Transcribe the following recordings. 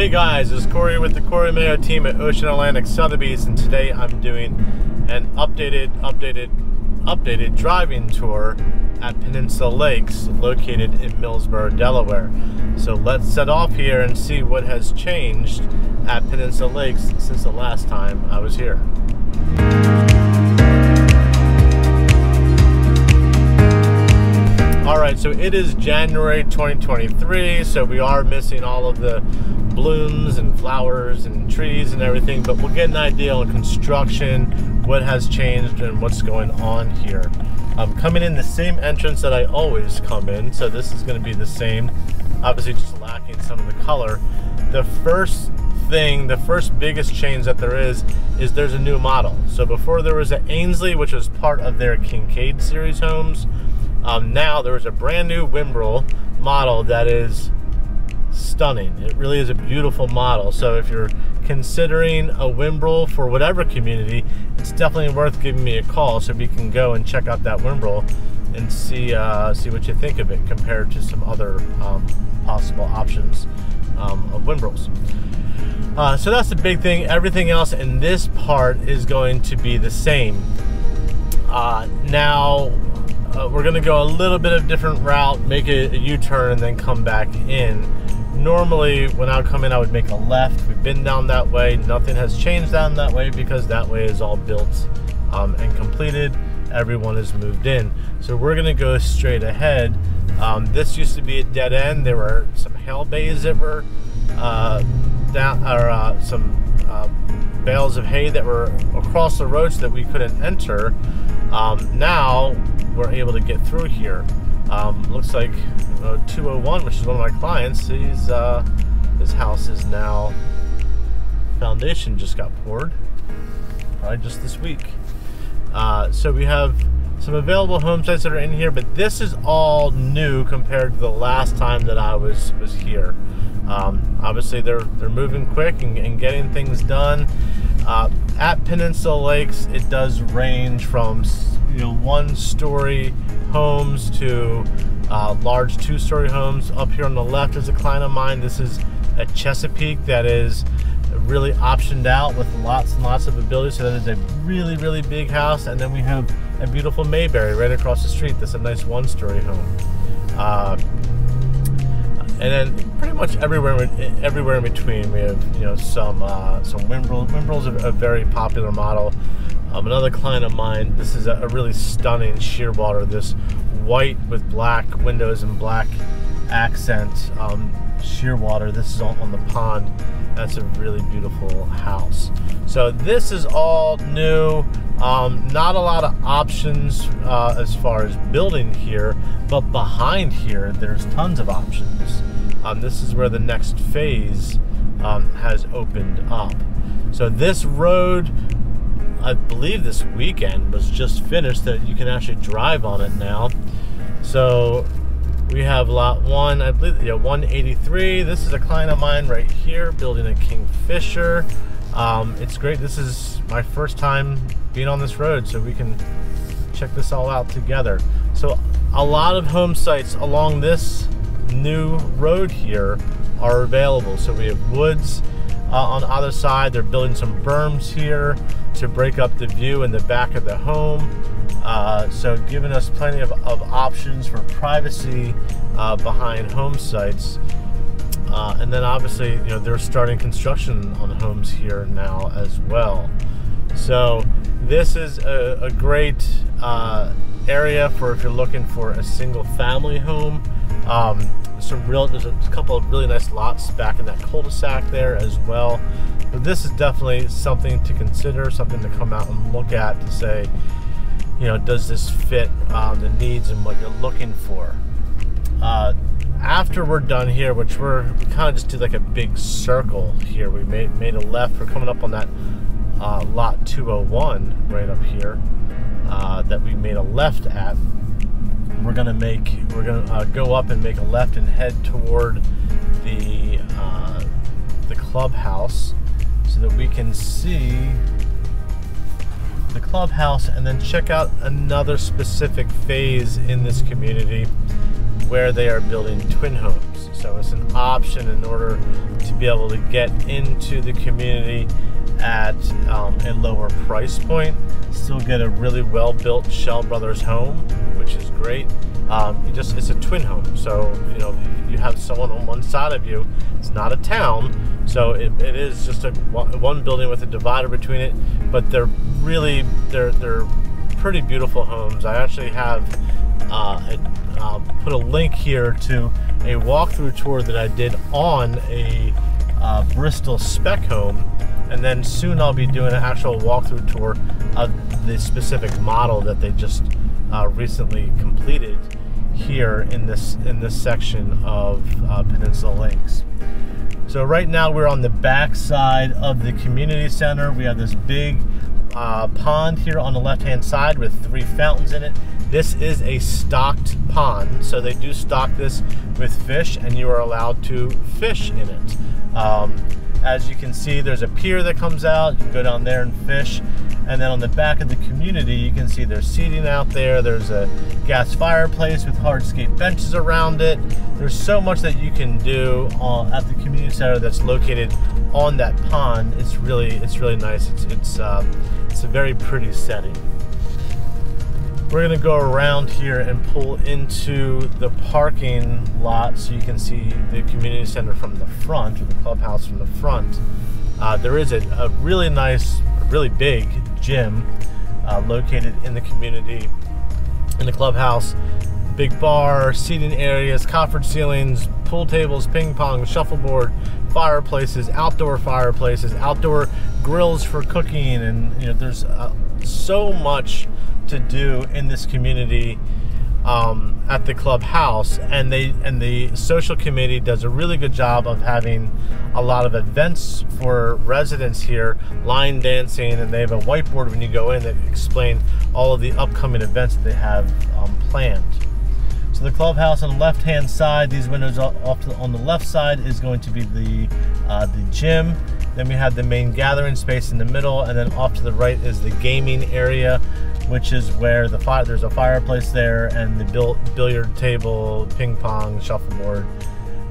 Hey guys, it's Cory with the Cory Mayo team at Ocean Atlantic Sotheby's, and today I'm doing an updated, updated, updated driving tour at Peninsula Lakes, located in Millsboro, Delaware. So let's set off here and see what has changed at Peninsula Lakes since the last time I was here. All right, so it is January 2023, so we are missing all of the blooms and flowers and trees and everything, but we'll get an idea on construction, what has changed, and what's going on here. I'm coming in the same entrance that I always come in, so this is going to be the same, obviously just lacking some of the color. The first thing, the first biggest change that there is, is there's a new model. So before there was an Ainsley, which was part of their Kincaid series homes, um, now there is a brand new Whimbrel model that is stunning. It really is a beautiful model. So if you're considering a Whimbrel for whatever community, it's definitely worth giving me a call so we can go and check out that Whimbrel and see uh, see what you think of it compared to some other um, possible options um, of Whimbrels. Uh, so that's the big thing. Everything else in this part is going to be the same. Uh, now, uh, we're gonna go a little bit of different route, make a a U-turn, and then come back in. Normally, when I would come in, I would make a left. We've been down that way. Nothing has changed down that way because that way is all built um, and completed. Everyone has moved in. So we're gonna go straight ahead. Um, this used to be a dead end. There were some hail bays that were uh, down, or uh, some uh, bales of hay that were across the road so that we couldn't enter. Um, now we're able to get through here. Um, looks like uh, 201, which is one of my clients, he's, uh, his house is now, foundation just got poured, right, just this week. Uh, so we have some available home sites that are in here, but this is all new compared to the last time that I was was here. Um, obviously, they're they're moving quick and, and getting things done. Uh, at Peninsula Lakes, it does range from you know one-story homes to uh, large two-story homes. Up here on the left is a client of mine. This is a Chesapeake that is really optioned out with lots and lots of ability. So that is a really, really big house. And then we have a beautiful Mayberry right across the street. That's a nice one-story home. Uh, and then pretty much everywhere, everywhere in between, we have you know some uh, some Whimbrel. Whimbrel's a, a very popular model. Um, another client of mine. This is a, a really stunning shearwater. This white with black windows and black accent um, shearwater. This is all on the pond. That's a really beautiful house. So this is all new. Um, not a lot of options uh, as far as building here, but behind here, there's tons of options. Um, this is where the next phase um, has opened up. So this road, I believe this weekend was just finished that you can actually drive on it now. So we have lot one, I believe, yeah, 183. This is a client of mine right here building a Kingfisher. Um, it's great. This is my first time being on this road, so we can check this all out together. So a lot of home sites along this new road here are available. So we have woods uh, on the other side. They're building some berms here to break up the view in the back of the home. Uh, so giving us plenty of, of options for privacy uh, behind home sites. Uh, and then obviously, you know, they're starting construction on homes here now as well. So this is a, a great uh, area for if you're looking for a single family home. Um, some real, there's a couple of really nice lots back in that cul-de-sac there as well. But this is definitely something to consider, something to come out and look at to say, you know, does this fit um, the needs and what you're looking for? Uh, after we're done here, which we're we kind of just did like a big circle here. We made made a left. We're coming up on that uh, lot 201 right up here uh, that we made a left at. We're gonna make we're gonna uh, go up and make a left and head toward the uh, the clubhouse so that we can see the clubhouse and then check out another specific phase in this community where they are building twin homes. So it's an option in order to be able to get into the community at um, a lower price point. Still get a really well built Schell Brothers home, which is great. Um, you just it's a twin home, so you know you have someone on one side of you. It's not a town, so it, it is just a one building with a divider between it. But they're really they're they're pretty beautiful homes. I actually have uh, a, uh, put a link here to a walkthrough tour that I did on a uh, Bristol spec home and then soon I'll be doing an actual walkthrough tour of the specific model that they just uh, recently completed here in this in this section of uh, Peninsula Lakes. So right now we're on the back side of the community center. We have this big uh, pond here on the left hand side with three fountains in it. This is a stocked pond, so they do stock this with fish and you are allowed to fish in it. Um, as you can see, there's a pier that comes out. You can go down there and fish. And then on the back of the community, you can see there's seating out there. There's a gas fireplace with hardscape benches around it. There's so much that you can do uh, at the community center that's located on that pond. It's really, it's really nice. It's, it's, uh, it's a very pretty setting. We're gonna go around here and pull into the parking lot so you can see the community center from the front, or the clubhouse from the front. Uh, there is a, a, really nice, really big gym uh, located in the community, in the clubhouse. Big bar, seating areas, coffered ceilings, pool tables, ping pong, shuffleboard, fireplaces, outdoor fireplaces, outdoor grills for cooking, and you know there's uh, so much to do in this community um, at the clubhouse, and they and the social committee does a really good job of having a lot of events for residents here, line dancing, and they have a whiteboard when you go in that explain all of the upcoming events that they have um, planned. So the clubhouse on the left-hand side, these windows off the, on the left side is going to be the uh, the gym. Then we have the main gathering space in the middle, and then off to the right is the gaming area which is where the fire there's a fireplace there and the billiard table, ping pong, shuffleboard,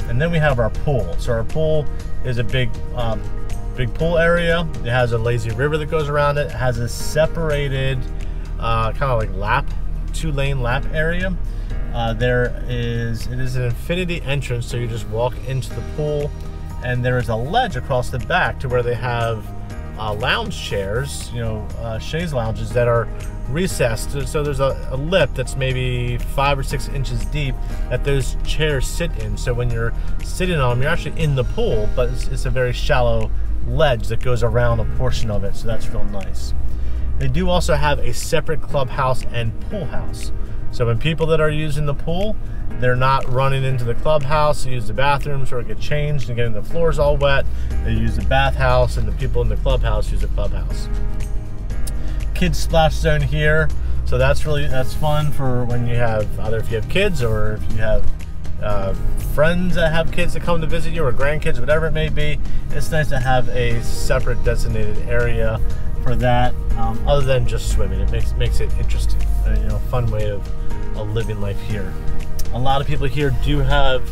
and then we have our pool. So our pool is a big um, big pool area. It has a lazy river that goes around it. It has a separated uh, kind of like lap, two lane lap area. Uh, there is it is an infinity entrance, so you just walk into the pool, and there is a ledge across the back to where they have uh, lounge chairs, you know, uh, chaise lounges that are recessed. So there's a, a, lip that's maybe five or six inches deep that those chairs sit in. So when you're sitting on them, you're actually in the pool, but it's, it's a very shallow ledge that goes around a portion of it. So that's real nice. They do also have a separate clubhouse and pool house. So when people that are using the pool, they're not running into the clubhouse to use the bathrooms or get changed and getting the floors all wet. They use the bathhouse and the people in the clubhouse use the clubhouse kids splash zone here. So that's really, that's fun for when you have, either if you have kids or if you have uh, friends that have kids that come to visit you or grandkids, whatever it may be. It's nice to have a separate designated area for that um, other than just swimming. It makes, makes it interesting, uh, you know, fun way of, living life here. A lot of people here do have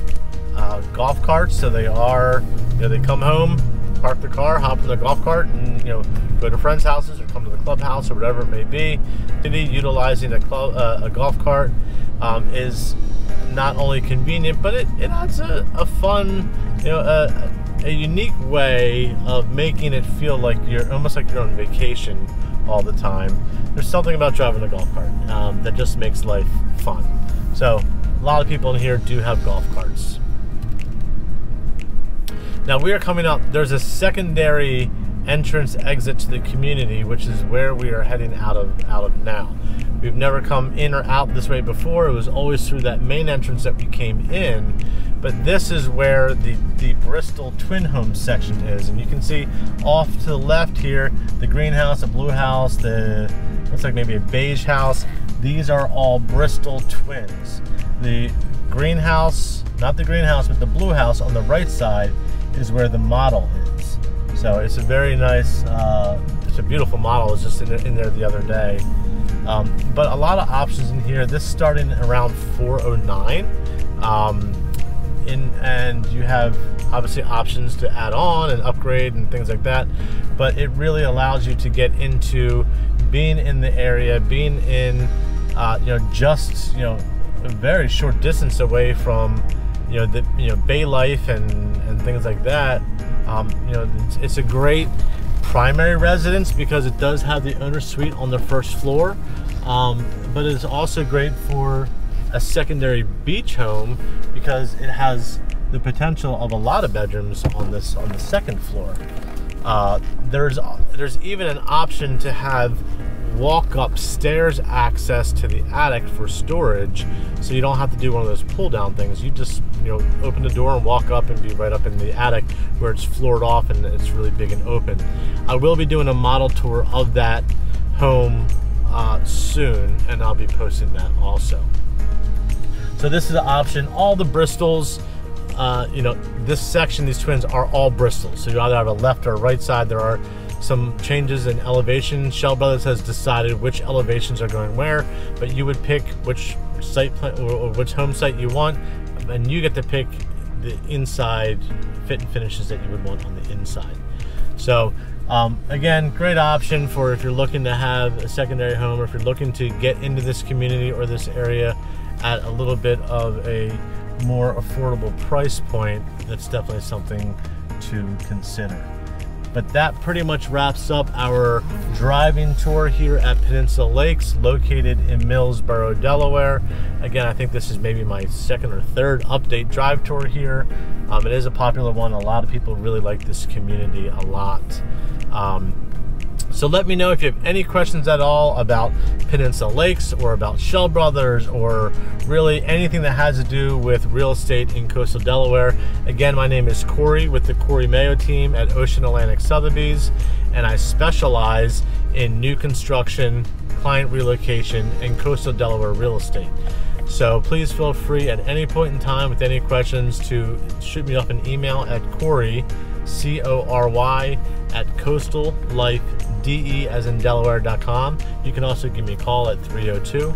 uh, golf carts, so they are, you know, they come home, park the car, hop in the golf cart, and you know go to friends' houses or come to the clubhouse or whatever it may be. City utilizing a, club, uh, a golf cart um, is not only convenient, but it, it adds a, a fun, you know, a, a unique way of making it feel like you're almost like you're on vacation all the time. There's something about driving a golf cart um, that just makes life fun. So a lot of people in here do have golf carts. Now we are coming up, there's a secondary entrance exit to the community, which is where we are heading out of out of now. We've never come in or out this way before. It was always through that main entrance that we came in. But this is where the, the Bristol Twin Homes section is. And you can see off to the left here, the greenhouse, the blue house, the looks like maybe a beige house. These are all Bristol twins. The greenhouse, not the greenhouse, but the blue house on the right side is where the model is. So it's a very nice, uh, it's a beautiful model. I was just in, in there the other day. Um, but a lot of options in here. This starting around 409. Um, in and you have obviously options to add on and upgrade and things like that. But it really allows you to get into being in the area, being in, uh, you know, just you know, a very short distance away from, you know, the you know Bay Life and and things like that. Um, you know, it's, it's a great primary residence because it does have the owner suite on the first floor, um, but it's also great for a secondary beach home because it has the potential of a lot of bedrooms on this on the second floor. Uh, there's there's even an option to have walk up stairs access to the attic for storage so you don't have to do one of those pull down things. You just you know open the door and walk up and be right up in the attic where it's floored off and it's really big and open. I will be doing a model tour of that home uh, soon and i'll be posting that also so this is an option all the bristols uh, you know this section these twins are all bristols so you either have a left or a right side there are some changes in elevation. Schell Brothers has decided which elevations are going where, but you would pick which site plan or which home site you want, and you get to pick the inside fit and finishes that you would want on the inside. So um, again, great option for if you're looking to have a secondary home or if you're looking to get into this community or this area at a little bit of a more affordable price point, that's definitely something to consider. But that pretty much wraps up our driving tour here at Peninsula Lakes, located in Millsboro, Delaware. Again, I think this is maybe my second or third update drive tour here. Um, it is a popular one. A lot of people really like this community a lot. Um, so let me know if you have any questions at all about Peninsula Lakes or about Schell Brothers or really anything that has to do with real estate in coastal Delaware. Again, my name is Cory with the Cory Mayo team at Ocean Atlantic Sotheby's, and I specialize in new construction, client relocation, and coastal Delaware real estate. So please feel free at any point in time with any questions to shoot me up an email at Cory, C O R Y, at coastallife.de as in Delaware.com. You can also give me a call at 302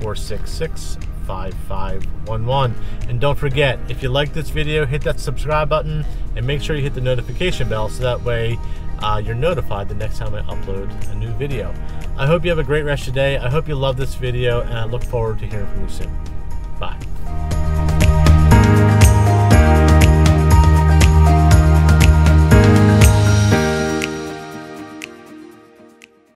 466 5511. And don't forget, if you like this video, hit that subscribe button and make sure you hit the notification bell so that way uh, you're notified the next time I upload a new video. I hope you have a great rest of your day. I hope you love this video and I look forward to hearing from you soon. Bye.